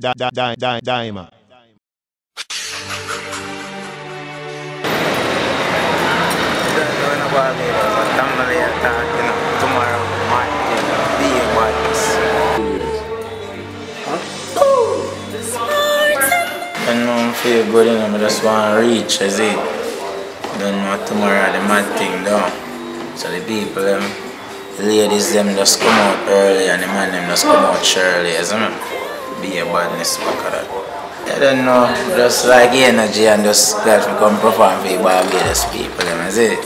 di, di, di, Dima. Tomorrow, feel good in I just want to reach, as it. Know tomorrow the mad thing down. So the people, them, the ladies, them just come out early and the man, them just come out early, as well. Be a badness. I don't know, just like energy and just glad we come perform for Barbados people, them, is it?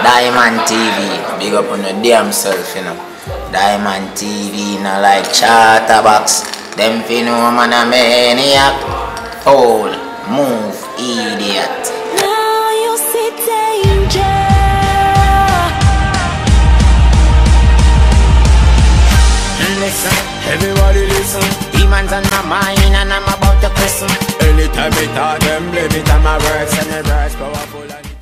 Diamond TV, big up on your damn self, you know. Diamond TV, not like chatterbox. Them fi know man a maniac. Foul, move, idiot. Listen, everybody listen. Demons on my mind and I'm about to christen. Anytime I talk them, every time I words and the words powerful and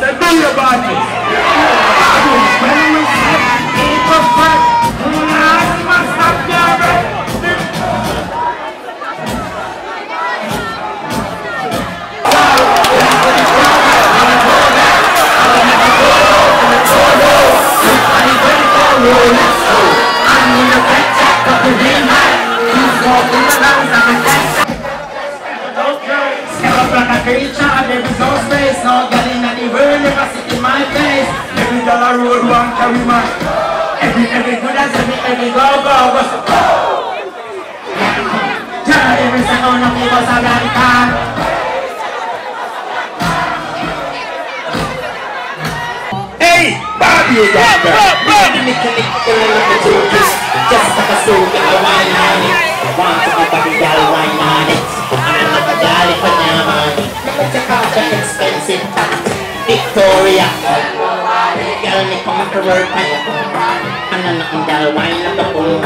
Step up like a creature there is no space No in the world never sit my face Every dollar road one carry man Every, every good as every, every go, go, go Tell every second of people so that it can Hey, Bobby, got that little Just like a soul, girl, wine on it want to be Bobby, girl, wine on it I'm not a girl if I am on it me take off the expensive hat Victoria Girl, me come to work I'm not a girl, wine up the boom